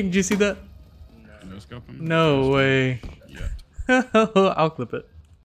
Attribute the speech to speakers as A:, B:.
A: Did you see that?
B: No?
A: No way. I'll clip it.